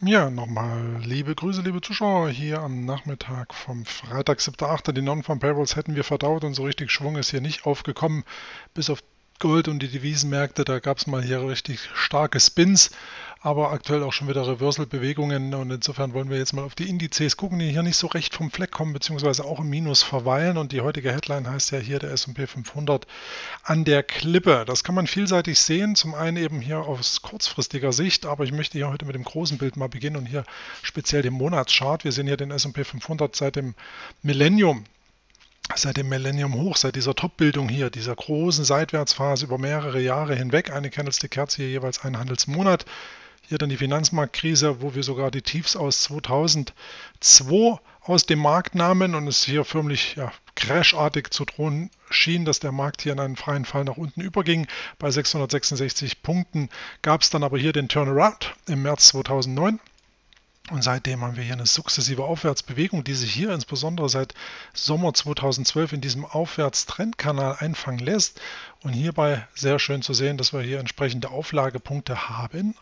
Ja, nochmal liebe Grüße, liebe Zuschauer, hier am Nachmittag vom Freitag, 7.8. Die Non-Farm Payrolls hätten wir verdaut und so richtig Schwung ist hier nicht aufgekommen, bis auf Gold und die Devisenmärkte, da gab es mal hier richtig starke Spins, aber aktuell auch schon wieder Reversal-Bewegungen und insofern wollen wir jetzt mal auf die Indizes gucken, die hier nicht so recht vom Fleck kommen, beziehungsweise auch im Minus verweilen und die heutige Headline heißt ja hier der S&P 500 an der Klippe. Das kann man vielseitig sehen, zum einen eben hier aus kurzfristiger Sicht, aber ich möchte hier heute mit dem großen Bild mal beginnen und hier speziell dem Monatschart. Wir sehen hier den S&P 500 seit dem Millennium seit dem Millennium hoch, seit dieser Top-Bildung hier, dieser großen Seitwärtsphase über mehrere Jahre hinweg, eine Candlestick-Kerze hier jeweils einen Handelsmonat. Hier dann die Finanzmarktkrise, wo wir sogar die Tiefs aus 2002 aus dem Markt nahmen und es hier förmlich ja, crashartig zu drohen schien, dass der Markt hier in einen freien Fall nach unten überging. Bei 666 Punkten gab es dann aber hier den Turnaround im März 2009 und seitdem haben wir hier eine sukzessive Aufwärtsbewegung, die sich hier insbesondere seit Sommer 2012 in diesem Aufwärtstrendkanal einfangen lässt. Und hierbei sehr schön zu sehen, dass wir hier entsprechende Auflagepunkte haben.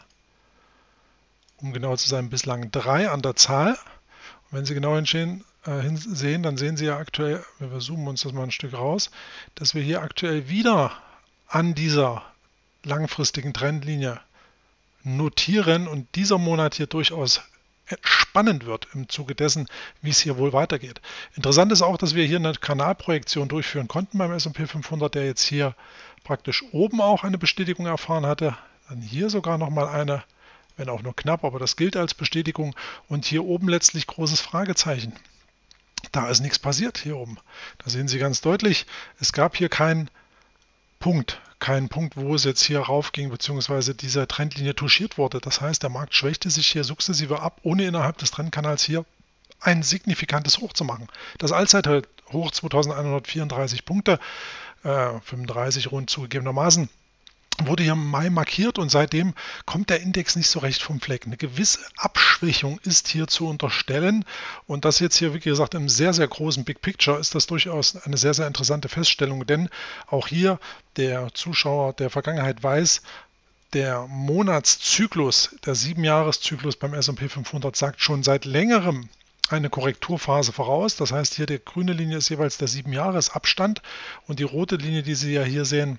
Um genau zu sein, bislang drei an der Zahl. Und wenn Sie genau hinsehen, äh, hinsehen, dann sehen Sie ja aktuell, wir zoomen uns das mal ein Stück raus, dass wir hier aktuell wieder an dieser langfristigen Trendlinie notieren und dieser Monat hier durchaus spannend wird im Zuge dessen, wie es hier wohl weitergeht. Interessant ist auch, dass wir hier eine Kanalprojektion durchführen konnten beim S&P 500, der jetzt hier praktisch oben auch eine Bestätigung erfahren hatte. Dann hier sogar nochmal eine, wenn auch nur knapp, aber das gilt als Bestätigung. Und hier oben letztlich großes Fragezeichen. Da ist nichts passiert hier oben. Da sehen Sie ganz deutlich, es gab hier keinen Punkt, keinen Punkt, wo es jetzt hier raufging, beziehungsweise diese Trendlinie touchiert wurde. Das heißt, der Markt schwächte sich hier sukzessive ab, ohne innerhalb des Trendkanals hier ein signifikantes Hoch zu machen. Das Allzeithoch 2134 Punkte, äh, 35 rund zugegebenermaßen, wurde hier im Mai markiert und seitdem kommt der Index nicht so recht vom Fleck. Eine gewisse Abschwächung ist hier zu unterstellen und das jetzt hier, wie gesagt, im sehr, sehr großen Big Picture ist das durchaus eine sehr, sehr interessante Feststellung, denn auch hier der Zuschauer der Vergangenheit weiß, der Monatszyklus, der Siebenjahreszyklus beim S&P 500 sagt schon seit längerem eine Korrekturphase voraus. Das heißt, hier die grüne Linie ist jeweils der Siebenjahresabstand und die rote Linie, die Sie ja hier sehen,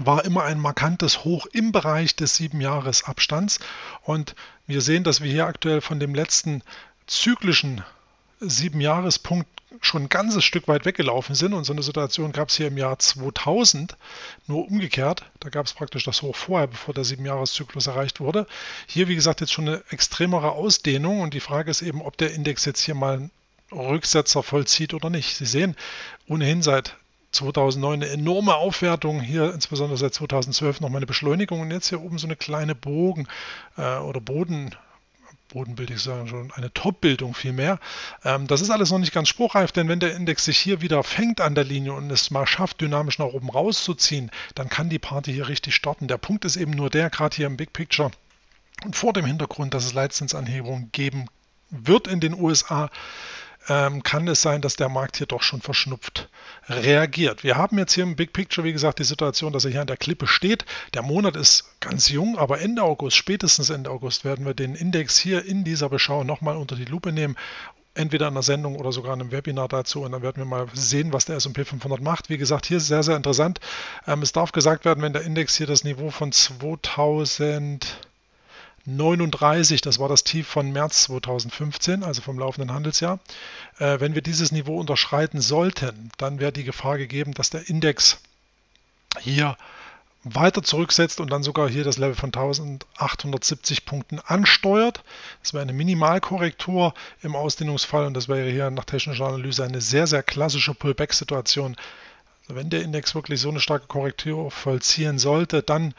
war immer ein markantes Hoch im Bereich des Siebenjahresabstands. Und wir sehen, dass wir hier aktuell von dem letzten zyklischen Siebenjahrespunkt schon ein ganzes Stück weit weggelaufen sind. Und so eine Situation gab es hier im Jahr 2000, nur umgekehrt. Da gab es praktisch das Hoch vorher, bevor der Siebenjahreszyklus erreicht wurde. Hier, wie gesagt, jetzt schon eine extremere Ausdehnung. Und die Frage ist eben, ob der Index jetzt hier mal einen Rücksetzer vollzieht oder nicht. Sie sehen, ohnehin seit 2009 eine enorme Aufwertung, hier insbesondere seit 2012 nochmal eine Beschleunigung und jetzt hier oben so eine kleine Bogen äh, oder Boden, Bodenbild, ich sage schon, eine Top-Bildung vielmehr. Ähm, das ist alles noch nicht ganz spruchreif, denn wenn der Index sich hier wieder fängt an der Linie und es mal schafft, dynamisch nach oben rauszuziehen, dann kann die Party hier richtig starten. Der Punkt ist eben nur der, gerade hier im Big Picture und vor dem Hintergrund, dass es Leitzinsanhebungen geben wird in den USA, ähm, kann es sein, dass der Markt hier doch schon verschnupft reagiert. Wir haben jetzt hier im Big Picture, wie gesagt, die Situation, dass er hier an der Klippe steht. Der Monat ist ganz jung, aber Ende August, spätestens Ende August, werden wir den Index hier in dieser Beschau nochmal unter die Lupe nehmen entweder in einer Sendung oder sogar in einem Webinar dazu und dann werden wir mal sehen, was der S&P 500 macht. Wie gesagt, hier ist sehr, sehr interessant. Ähm, es darf gesagt werden, wenn der Index hier das Niveau von 2000 39, das war das Tief von März 2015, also vom laufenden Handelsjahr. Äh, wenn wir dieses Niveau unterschreiten sollten, dann wäre die Gefahr gegeben, dass der Index hier weiter zurücksetzt und dann sogar hier das Level von 1870 Punkten ansteuert. Das wäre eine Minimalkorrektur im Ausdehnungsfall und das wäre hier nach technischer Analyse eine sehr, sehr klassische Pullback-Situation. Also wenn der Index wirklich so eine starke Korrektur vollziehen sollte, dann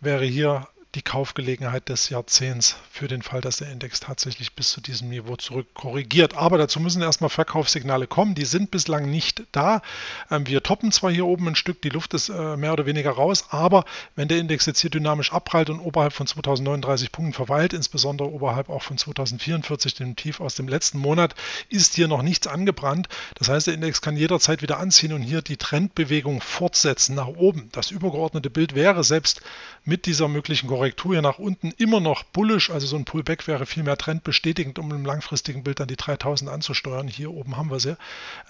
wäre hier die Kaufgelegenheit des Jahrzehnts für den Fall, dass der Index tatsächlich bis zu diesem Niveau zurück korrigiert. Aber dazu müssen erstmal Verkaufssignale kommen. Die sind bislang nicht da. Ähm, wir toppen zwar hier oben ein Stück, die Luft ist äh, mehr oder weniger raus, aber wenn der Index jetzt hier dynamisch abprallt und oberhalb von 2039 Punkten verweilt, insbesondere oberhalb auch von 2044, dem Tief aus dem letzten Monat, ist hier noch nichts angebrannt. Das heißt, der Index kann jederzeit wieder anziehen und hier die Trendbewegung fortsetzen nach oben. Das übergeordnete Bild wäre selbst mit dieser möglichen Korrektur Korrektur hier nach unten immer noch bullisch, also so ein Pullback wäre viel mehr trendbestätigend, um im langfristigen Bild dann die 3000 anzusteuern. Hier oben haben wir sie.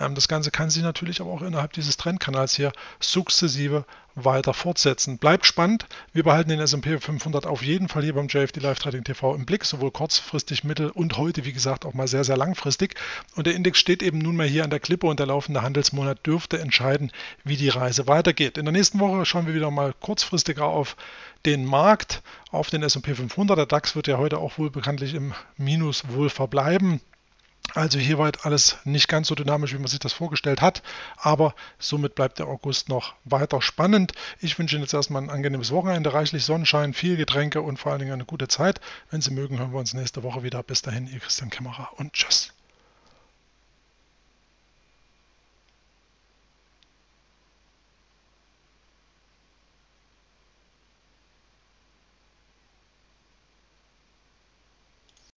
Ähm, das Ganze kann sich natürlich aber auch innerhalb dieses Trendkanals hier sukzessive weiter fortsetzen. Bleibt spannend. Wir behalten den S&P 500 auf jeden Fall hier beim JFD Live Trading TV im Blick, sowohl kurzfristig, mittel- und heute, wie gesagt, auch mal sehr, sehr langfristig. Und der Index steht eben nunmehr hier an der Klippe und der laufende Handelsmonat dürfte entscheiden, wie die Reise weitergeht. In der nächsten Woche schauen wir wieder mal kurzfristiger auf den Markt, auf den S&P 500. Der DAX wird ja heute auch wohl bekanntlich im Minus wohl verbleiben. Also hier weit alles nicht ganz so dynamisch, wie man sich das vorgestellt hat, aber somit bleibt der August noch weiter spannend. Ich wünsche Ihnen jetzt erstmal ein angenehmes Wochenende, reichlich Sonnenschein, viel Getränke und vor allen Dingen eine gute Zeit. Wenn Sie mögen, hören wir uns nächste Woche wieder. Bis dahin, Ihr Christian Kämmerer und tschüss.